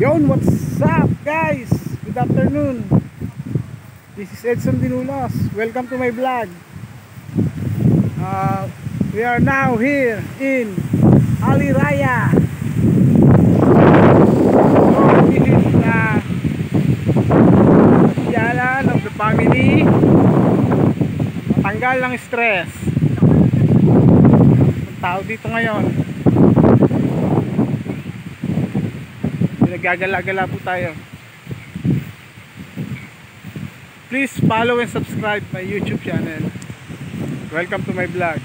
Yon, what's up guys? Good afternoon. This is Edson Dinulos. Welcome to my vlog. Uh, we are now here in Aliraya. So, this is uh, pasyalan of the family. Matanggal ng stress. Ang tao dito ngayon. Nagagala-gala po tayo. Please follow and subscribe my YouTube channel. Welcome to my vlog.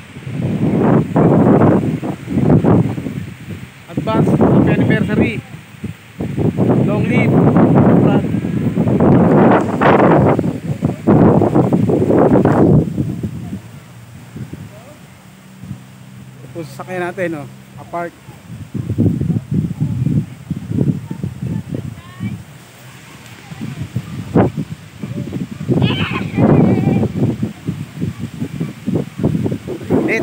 Advance happy anniversary. Long live. Tapos sakay natin, no? Apart. Lit.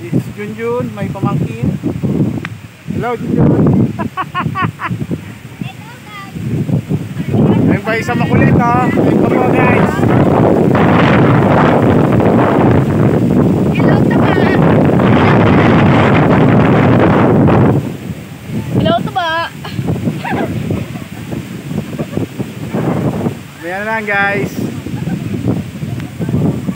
This is Junjun, may pamangkin. Hello, Junjun. Ayun pa isa makulit ha. Ayun pa po guys. Hello, taba. Ayan na lang guys.